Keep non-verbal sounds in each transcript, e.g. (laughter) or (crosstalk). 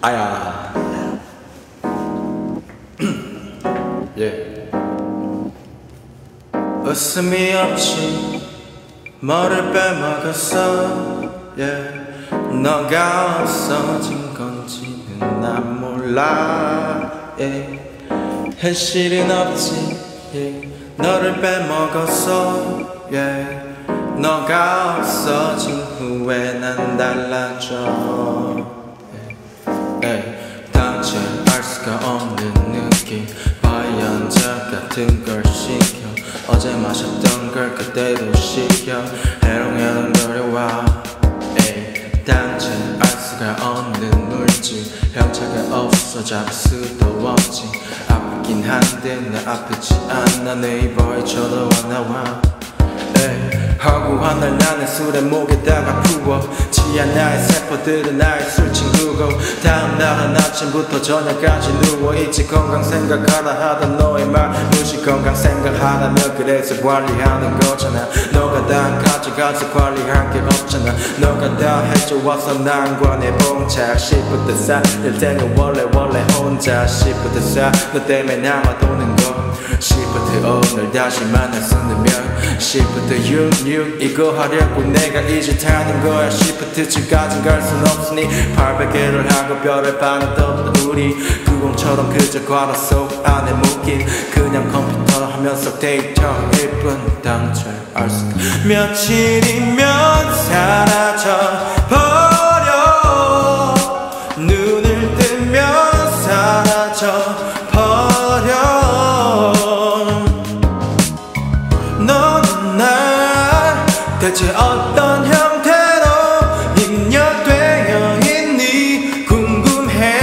아야. (clears throat) 예. 웃음이 없이 머리를 빼먹었어. 예. 너가 없어진 건지는 난 몰라. 예. 현실은 없지. 예. 너를 빼먹었어. 예. 너가 없어진 후에 난 달라져 예 당최 알 수가 없는 느낌. 바이언자 같은 걸 시켜. 어제 마셨던 걸 그대로 시켜. 해롱해롱 거려와. 에이. 당최 알 수가 없는 물질. 형체가 없어 잡을 수도 없지. 아프긴 한데 나 아프지 않아 네이버에 쳐다와 나와. 에이 허구한 날 나는 술에 목에다가 부어. 취한 나의 세포들은 나의 술 친구고 다음날은 아침부터 저녁까지 누워있지. 건강 생각하다 하던 너의 말 무시 건강 생각하다며 그래서 관리하는 거잖아. 너가 다 가져가서 관리할 게 없잖아. 너가 다 해줘와서 내 봉착 시부터 쌓일 때는 원래 원래 혼자 시부터 쌓너 때문에 남아도는 거 시부터 오늘 다시 수 있으면 시부터 육육 이거 하려고 내가 이제 타는 거야. 시프트쯤까진 갈 순 없으니 800개를 하고 별을 반을 떴던 우리 구공처럼 그저 괄호 속 안에 묶인 그냥 컴퓨터 하면서 데이터일 뿐 당최 알 수가 며칠이면 사라져 너는 날 대체 어떤 형태로 입력되어 있니? 궁금해.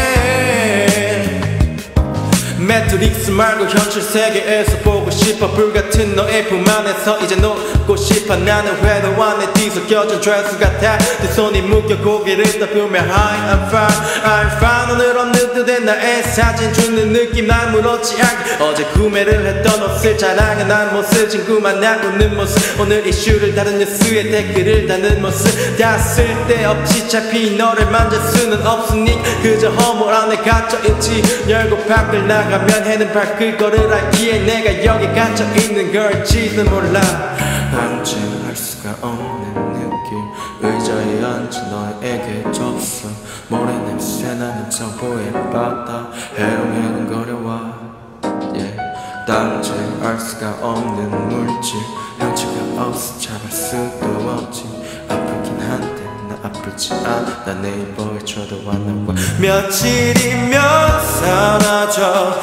매트릭스 말 고 현실 세계에서 보고 싶어. 불같은 너의 품 안에서 이제 놓고 싶어. 나는 회로 안에 뒤섞여진 드레스 같아. 두 손이 묶여 고개를 떠보며 Hi I'm fine. I'm fine. 오늘 없는 듯한 나의 사진 주는 느낌 날 물었지 않게. 어제 구매를 했던 옷을 자랑한 모습. 친구만 나누는 모습. 오늘 이슈를 다룬 뉴스에 댓글을 다는 모습. 다 쓸데없지 차피 너를 만질 수는 없으니 그저 허물 안에 갇혀있지. 열고 밖을 나가면 해는 밖을 걸으라기에 내가 여기 갇혀있는 걸지도 몰라. 알 수가 없는 느낌. 의자에 앉은 너에게 줬어. 모래 냄새 나는 정보의 바다. 해롱해롱 거려와. yeah. 당최 알 수가 없는 물질. 형체가 없어 잡을 수도 없지. 아프긴 한데 나 아프지 않아. 네이버에 쳐다와 나와 며칠이면 사라져